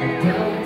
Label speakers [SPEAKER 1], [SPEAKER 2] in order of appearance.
[SPEAKER 1] i don't